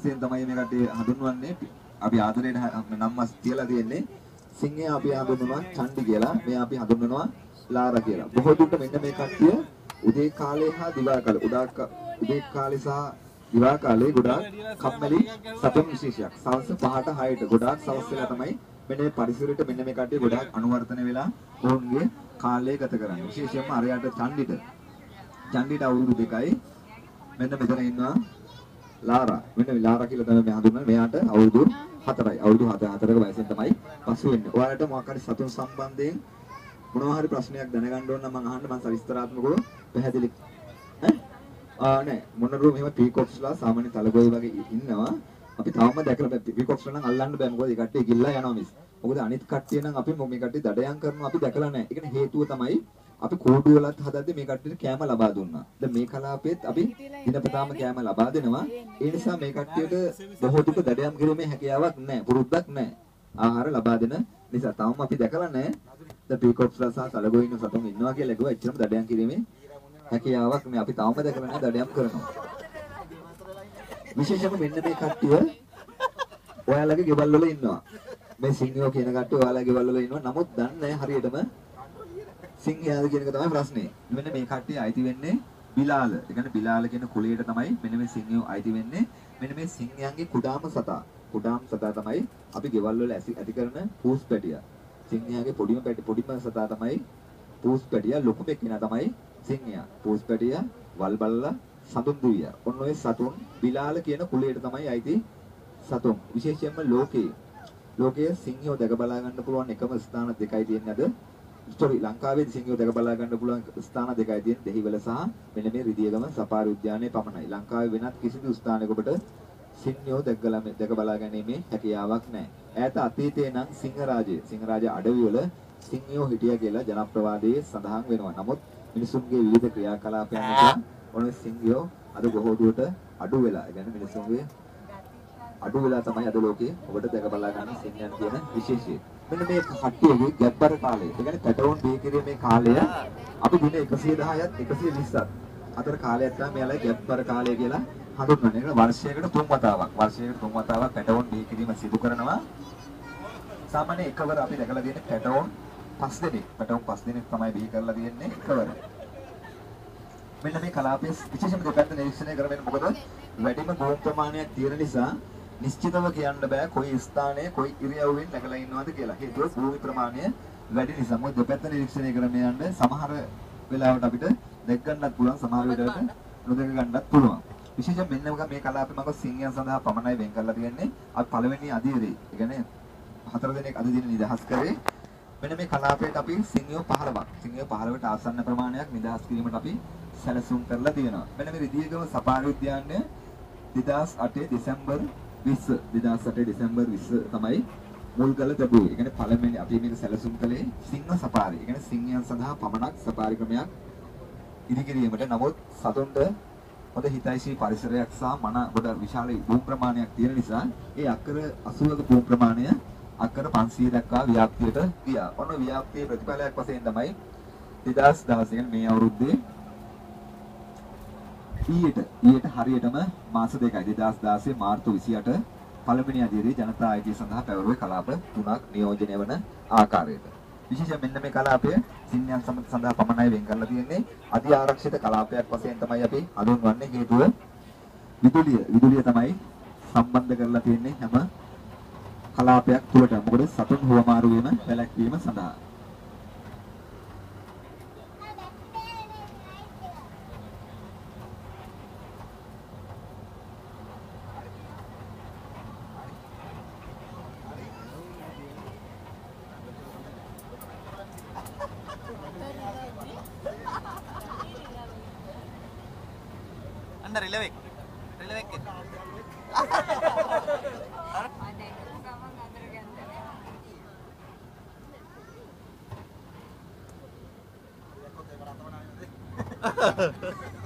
වශයෙන් තමයි මේ කට්ටිය හඳුන්වන්නේ. අපි ආදරයෙන් නම් මස් තියලා තියෙන්නේ. සිංහයා අපි හඳුන්වනවා චණ්ඩි කියලා. මේ අපි හඳුන්වනවා ලාරා කියලා. බොහෝ දුරට මෙන්න මේ කට්ටිය උදේ කාලේ හා දිවා කාලේ උදා උදේ කාලේ සහ දිවා කාලේ ගොඩාක් කම්මැලි සතුන් විශේෂයක්. සවස් 5ට 6ට ගොඩාක් සවස් වෙලා තමයි මෙන්න මේ පරිසරයට මෙන්න මේ කට්ටිය ගොඩාක් අනුවර්තන වෙලා ඔවුන්ගේ කාලය ගත කරන්නේ. විශේෂයෙන්ම අරයට චණ්ඩිට චණ්ඩිට අවුරුදු දෙකයි මෙන්න මෙතන ඉන්නවා ලාරා. මෙන්න ලාරා කියලා තමයි මේ හඳුන්වන්නේ. මෙයාට අවුරුදු 4යි. අවුරුදු 7 4ක වයසෙන් තමයි පසු වෙන්නේ. ඔයාලට මොකක් හරි සතුන් සම්බන්ධයෙන් මොනවා හරි ප්‍රශ්නයක් දැනගන්න ඕන නම් මම අහන්න මම සවිස්තරාත්මකව පැහැදිලි ඈ ආ නෑ මොනරුව මෙහෙම පීකොක්ස්ලා සාමාන්‍ය තලගොයි වගේ ඉන්නවා. අපි තාම දැකලා බෑ පීකොක්ස්ලා නම් අල්ලන්න බෑ මොකද ඒ කට්ටිය ගිල්ලා යනවා මිස්. මොකද අනිත් කට්ටිය නම් අපි මේ කට්ටිය දඩයන් කරනවා අපි දැකලා නෑ. ඒකනේ හේතුව තමයි අපි කෝඩු වලත් හදද්දී මේ කට්ටියට කෑම ලබා දුන්නා. දැන් මේ කලාපෙත් අපි දිනපතාම කෑම ලබා දෙනවා. ඒ නිසා මේ කට්ටියට බොහෝ දුක දඩයම් කිරීමේ හැකියාවක් නැහැ. පුරුද්දක් නැහැ. ආහාර ලබා දෙන නිසා තාම අපි දැකලා නැහැ. ද පීකොක්ස්ලා සහ සලගොයින් සතුන් ඉන්නවා කියලා කිව්වා. එච්චරම දඩයම් කිරීමේ හැකියාවක් මේ අපි තාම දැකලා නැහැ දඩයම් කරනවා. විශේෂයෙන්ම මෙන්න මේ කට්ටිය ඔයාලගේ ගෙවල් වල ඉන්නවා. මේ සිංහයෝ කියන කට්ටිය ඔයාලගේ ගෙවල් වල ඉන්නවා. නමුත් දන්නේ නැහැ හරියටම සිංහයාද කියන එක තමයි ප්‍රශ්නේ. මෙන්න මේ කට්ටිය අයිති වෙන්නේ බිලාල. ඒ කියන්නේ බිලාල කියන කුලයට තමයි මෙන්න මේ සිංහයෝ අයිති වෙන්නේ. මෙන්න මේ සිංහයන්ගේ කුඩාම සතා. කුඩාම සතා තමයි අපි ගෙවල් වල ඇති කරන පූස් පැටියා. සිංහයාගේ පොඩිම පැටි පොඩිම සතා තමයි පූස් පැටියා. ලොකුම එක්කිනා තමයි සිංහයා. පූස් පැටියා, වල් බල්ලා, සතුන් දුවියා. ඔන්න ඔය සතුන් බිලාල කියන කුලයට තමයි අයිති සතුන්. විශේෂයෙන්ම ලෝකේ ලෝකයේ සිංහයෝ දැක බලා ගන්න පුළුවන් එකම ස්ථාන දෙකයි තියෙන්නේ අද ස්ටෝරි ලංකාවේදී සිංහයෝ දැක බලා ගන්න පුළුවන් ස්ථාන දෙකයි තියෙන්නේ දෙහිවල සහ මෙන්න මේ රිදියගම සපාරි උද්‍යානයේ පමණයි. ලංකාවේ වෙනත් කිසිදු ස්ථානයක ඔබට සිංහයෝ දැකලා දැක බලා ගැනීමේ හැකියාවක් නැහැ. ඈත අතීතයේ නම් සිංහරාජය සිංහරාජ අඩවිවල සිංහයෝ හිටියා කියලා ජනප්‍රවාදයේ සඳහන් වෙනවා. නමුත් මිනිසුන්ගේ විවිධ ක්‍රියාකලාපයන් නිසා ඔන්න සිංහයෝ අද බොහෝ දුරට අඩු වෙලා. ඒ කියන්නේ මිනිසුන්ගේ අඩු වෙලා තමයි අද ලෝකේ ඔබට දැක බලා ගන්න සිංහයන් කියන විශේෂය. මෙන්න මේ කට්ටියගේ ගැබ්බර කාලය. ඒ කියන්නේ පැටවුන් දී කිරීමේ කාලය අපි දින 110ත් 120ත් අතර කාලයක් තමයි මෙයාලා ගැබ්බර කාලය කියලා හඳුන්වන්නේ. ඒක වර්ෂයකට තුන් වතාවක්. වර්ෂයකට තුන් වතාවක් පැටවුන් දී කිරීම සිදු කරනවා. සාමාන්‍ය එකවර අපි දැකලා තියෙන්නේ පැටවුන් පස් දෙනෙක්. පැටවුන් පස් දෙනෙක් තමයි බිහි කරලා තියෙන්නේ එකවර. මෙන්න මේ කලාපයේ විශේෂම දෙපැත්ත නිරීක්ෂණය කරගෙන මොකද වැඩිම ගෝම් ප්‍රමාණයක් තියෙන නිසා නිශ්චිතව කියන්න බෑ කොයි ස්ථානයේ කොයි ඉරියව්වෙන් නැගලා ඉන්නවද කියලා. හේතුව භූමි ප්‍රමාණය වැඩි නිසා. මොකද දෙපැත්ත නිරීක්ෂණය කරගෙන යන්න සමහර වෙලාවට අපිට දැක් ගන්නත් පුළුවන් සමහර වෙලාවට නොදැක ගන්නත් පුළුවන්. විශේෂයෙන් මෙන්න මේ කලාපේ මම සිංහයන් සඳහා පමණයි වෙන් කරලා තියෙන්නේ. අපි පළවෙනි අධීරේ. ඒ කියන්නේ හතර දිනක් අද දින නිදහස් කරේ. මෙන්න මේ කලාපයට අපි සිංහයෝ 15ක්. සිංහයෝ 15ට ආසන්න ප්‍රමාණයක් නිදහස් කිරීමට අපි සැලසුම් කරලා තියෙනවා. මෙන්න මේ රිදීගම සපාරි උද්‍යානය 2008 දෙසැම්බර් 20 2008 දෙසැම්බර් 20 තමයි මුල් කළ තිබුණේ. ඒ කියන්නේ පළවෙනි අපි මේක සැලසුම් කළේ සිංහ සපාරි. ඒ කියන්නේ සිංහයන් සඳහා පමණක් සපාරි ක්‍රමයක් ඉදිකිරීමට. නමුත් සතුන්ට හොඳ හිතයිසී පරිසරයක් සහ මන ගොඩ විශාල භූමි ප්‍රමාණයක් තියෙන නිසා ඒ අක්කර 80ක භූමි ප්‍රමාණය අක්කර 500 දක්වා ව්‍යාප්තියට ගියා. ඔන්න ව්‍යාප්තියේ ප්‍රතිඵලයක් වශයෙන් තමයි 2016 කියන්නේ මේ අවුරුද්දේ ඊයට ඊයට හරියටම මාස දෙකයි 2016 මාර්තු 28 පළවෙනි අදියරේ ජනතා අයිතිය සඳහා පැවරුවේ කලාප තුනක් නියෝජනය වන ආකාරයට. විශේෂයෙන් මෙන්න මේ කලාපය සිංහයන් සඳහා පමණයි වෙන් කරලා තියෙන්නේ. අති ආරක්ෂිත කලාපයක් වශයෙන් තමයි අපි හඳුන්වන්නේ හේතුව විදුලිය විදුලිය තමයි සම්බන්ධ කරලා තියෙන්නේ හැම කලාපයක් තුළට. මොකද සතුන් හුවමාරු වීම වැළැක්වීම සඳහා. అంటే రిలే వెక్ రిలే వెక్ Ha ha ha.